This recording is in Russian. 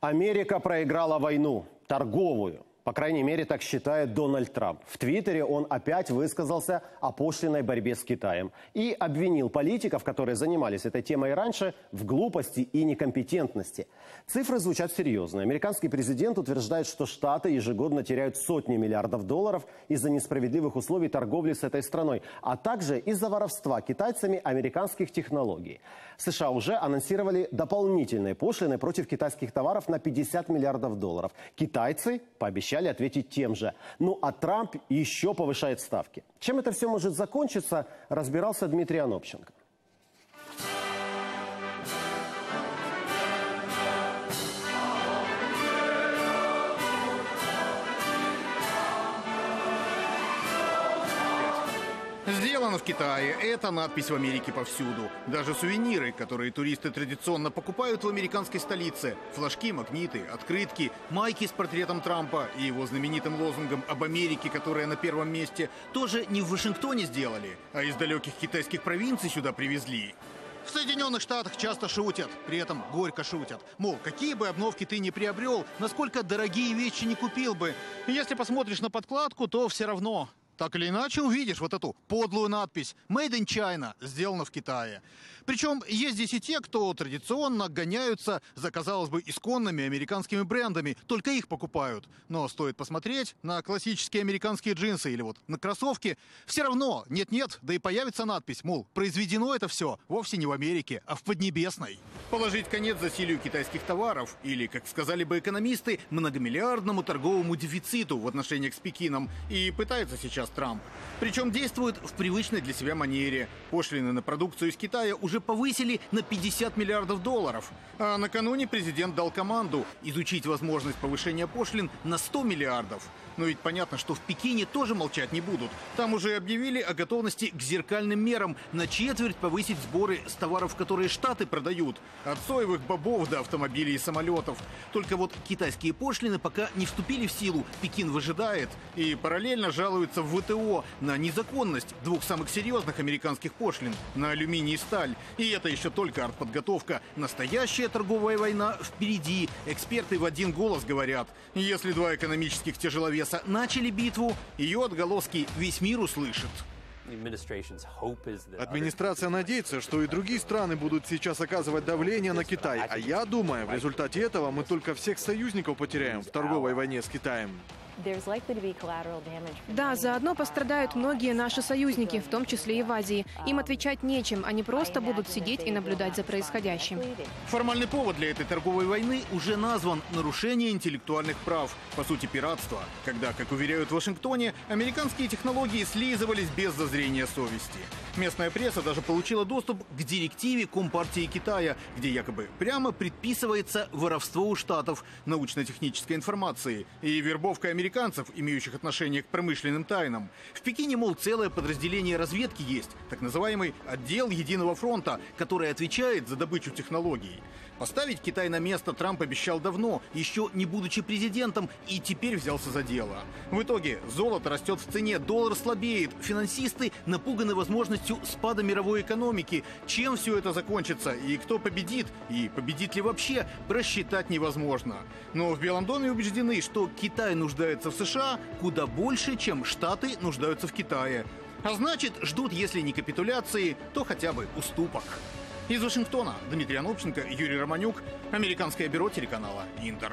Америка проиграла войну, торговую. По крайней мере, так считает Дональд Трамп. В Твиттере он опять высказался о пошлиной борьбе с Китаем и обвинил политиков, которые занимались этой темой раньше, в глупости и некомпетентности. Цифры звучат серьезно. Американский президент утверждает, что Штаты ежегодно теряют сотни миллиардов долларов из-за несправедливых условий торговли с этой страной, а также из-за воровства китайцами американских технологий. США уже анонсировали дополнительные пошлины против китайских товаров на 50 миллиардов долларов. Китайцы пообещали ответить тем же. Ну а Трамп еще повышает ставки. Чем это все может закончиться, разбирался Дмитрий Анопченко. Сделано в Китае. Это надпись в Америке повсюду. Даже сувениры, которые туристы традиционно покупают в американской столице. Флажки, магниты, открытки, майки с портретом Трампа и его знаменитым лозунгом об Америке, которая на первом месте, тоже не в Вашингтоне сделали, а из далеких китайских провинций сюда привезли. В Соединенных Штатах часто шутят, при этом горько шутят. Мол, какие бы обновки ты ни приобрел, насколько дорогие вещи не купил бы. Если посмотришь на подкладку, то все равно так или иначе увидишь вот эту подлую надпись «Made in China», сделано в Китае. Причем есть здесь и те, кто традиционно гоняются за, казалось бы, исконными американскими брендами, только их покупают. Но стоит посмотреть на классические американские джинсы или вот на кроссовки, все равно нет-нет, да и появится надпись, мол, произведено это все вовсе не в Америке, а в Поднебесной. Положить конец засилию китайских товаров или, как сказали бы экономисты, многомиллиардному торговому дефициту в отношениях с Пекином и пытается сейчас Трамп. Причем действует в привычной для себя манере. Пошлины на продукцию из Китая уже повысили на 50 миллиардов долларов. А накануне президент дал команду изучить возможность повышения пошлин на 100 миллиардов. Но ведь понятно, что в Пекине тоже молчать не будут. Там уже объявили о готовности к зеркальным мерам на четверть повысить сборы с товаров, которые Штаты продают. От соевых бобов до автомобилей и самолетов. Только вот китайские пошлины пока не вступили в силу. Пекин выжидает и параллельно жалуется в ВТО на незаконность двух самых серьезных американских пошлин на алюминий и сталь. И это еще только артподготовка. Настоящая торговая война впереди. Эксперты в один голос говорят, если два экономических тяжеловеса начали битву, ее отголоски весь мир услышит. Администрация надеется, что и другие страны будут сейчас оказывать давление на Китай. А я думаю, в результате этого мы только всех союзников потеряем в торговой войне с Китаем. Да, заодно пострадают многие наши союзники, в том числе и в Азии. Им отвечать нечем, они просто будут сидеть и наблюдать за происходящим. Формальный повод для этой торговой войны уже назван нарушение интеллектуальных прав, по сути пиратство, когда, как уверяют в Вашингтоне, американские технологии слизывались без зазрения совести. Местная пресса даже получила доступ к директиве Компартии Китая, где якобы прямо предписывается воровство у штатов научно-технической информации и вербовка американцев, имеющих отношение к промышленным тайнам. В Пекине, мол, целое подразделение разведки есть, так называемый отдел Единого фронта, который отвечает за добычу технологий. Поставить Китай на место Трамп обещал давно, еще не будучи президентом, и теперь взялся за дело. В итоге золото растет в цене, доллар слабеет, финансисты напуганы возможностью спада мировой экономики. Чем все это закончится и кто победит, и победит ли вообще, просчитать невозможно. Но в Белом доме убеждены, что Китай нуждается в США куда больше, чем Штаты нуждаются в Китае. А значит, ждут, если не капитуляции, то хотя бы уступок. Из Вашингтона Дмитрий Анопченко, Юрий Романюк, Американское бюро телеканала «Интер».